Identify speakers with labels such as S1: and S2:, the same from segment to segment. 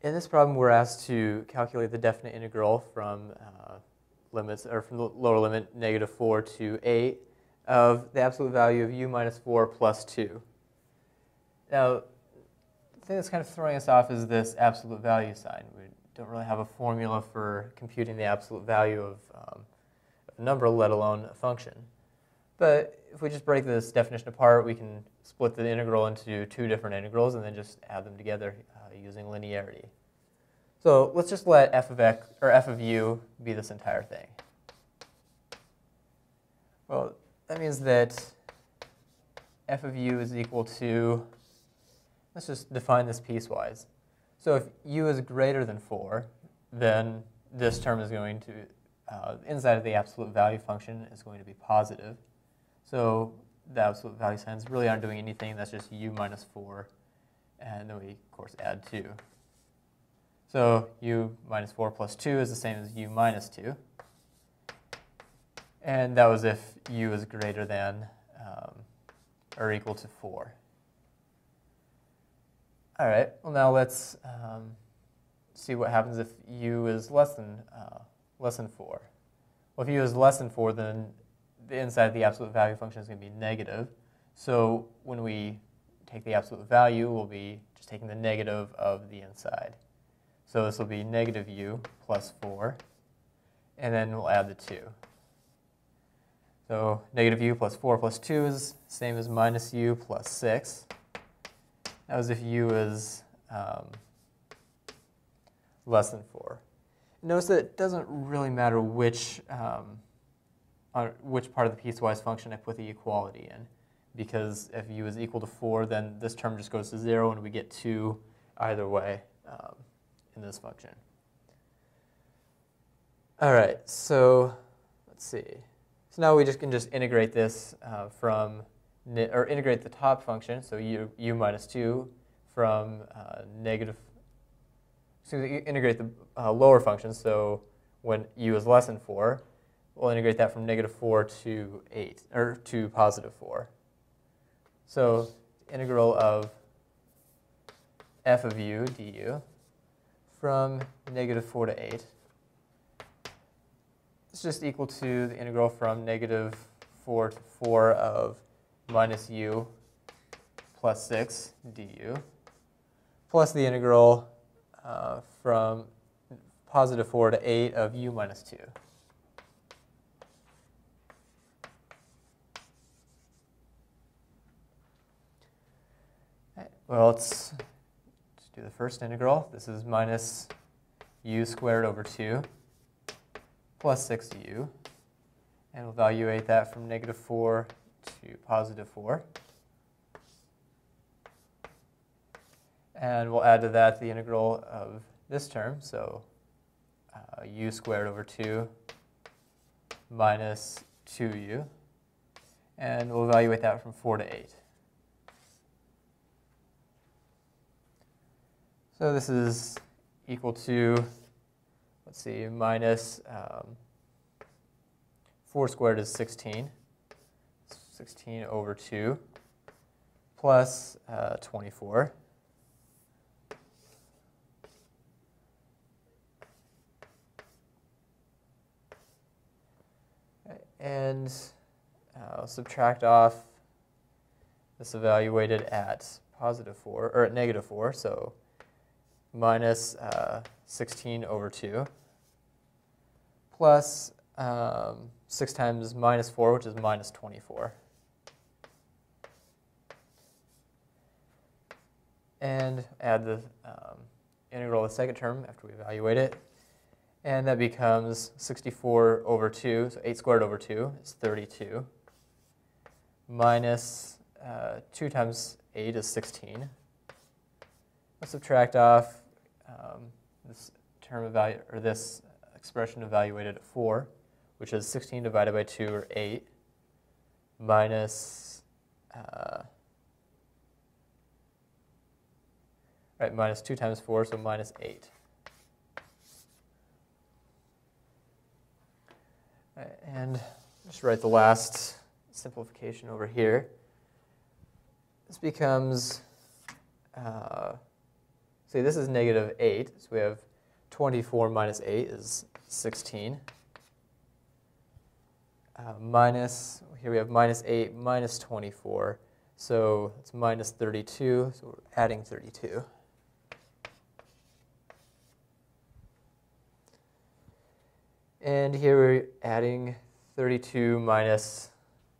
S1: In this problem, we're asked to calculate the definite integral from uh, limits, or from the lower limit, negative 4 to 8, of the absolute value of u minus 4 plus 2. Now, the thing that's kind of throwing us off is this absolute value sign. We don't really have a formula for computing the absolute value of um, a number, let alone a function. But if we just break this definition apart, we can split the integral into two different integrals and then just add them together uh, using linearity. So let's just let f of x or f of u be this entire thing. Well, that means that f of u is equal to, let's just define this piecewise. So if u is greater than 4, then this term is going to, uh, inside of the absolute value function is going to be positive. So the absolute value signs really aren't doing anything. That's just u minus 4. And then we, of course, add 2. So u minus 4 plus 2 is the same as u minus 2. And that was if u is greater than um, or equal to 4. All right, well now let's um, see what happens if u is less than, uh, less than 4. Well, if u is less than 4, then the inside of the absolute value function is going to be negative. So when we take the absolute value, we'll be just taking the negative of the inside. So this will be negative u plus 4, and then we'll add the 2. So negative u plus 4 plus 2 is same as minus u plus 6. That was if u is um, less than 4. Notice that it doesn't really matter which um, which part of the piecewise function I put the equality in. Because if u is equal to 4, then this term just goes to 0, and we get 2 either way um, in this function. All right, so let's see. So now we just can just integrate this uh, from, or integrate the top function, so u, u minus 2, from uh, negative, so integrate the uh, lower function, so when u is less than 4, we'll integrate that from negative 4 to 8, or to positive 4. So integral of f of u du from negative 4 to 8 is just equal to the integral from negative 4 to 4 of minus u plus 6 du plus the integral uh, from positive 4 to 8 of u minus 2. Well, let's, let's do the first integral. This is minus u squared over 2 plus 6u. And we'll evaluate that from negative 4 to positive 4. And we'll add to that the integral of this term, so uh, u squared over 2 minus 2u. And we'll evaluate that from 4 to 8. So this is equal to, let's see, minus um, 4 squared is 16. 16 over 2 plus, uh, 24. And uh, I'll subtract off this evaluated at positive 4, or at negative 4, so minus, uh, 16 over 2 plus um, 6 times minus 4, which is minus 24. And add the um, integral of the second term after we evaluate it. And that becomes 64 over 2, so 8 squared over 2 is 32. Minus, uh, 2 times 8 is 16. Let's subtract off um, this term evalu or this expression evaluated at 4, which is 16 divided by 2, or 8, minus, uh, right, minus 2 times 4, so minus 8. and just write the last simplification over here. This becomes uh, say this is negative 8, so we have 24 minus 8 is 16. Uh, minus, here we have minus 8 minus 24, so it's minus 32, so we're adding 32. And here we're adding 32 minus,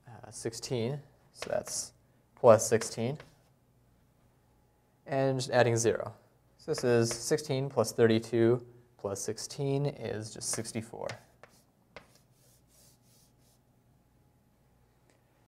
S1: uh, 16, so that's plus 16. And just adding 0. This is 16 plus 32 plus 16 is just 64.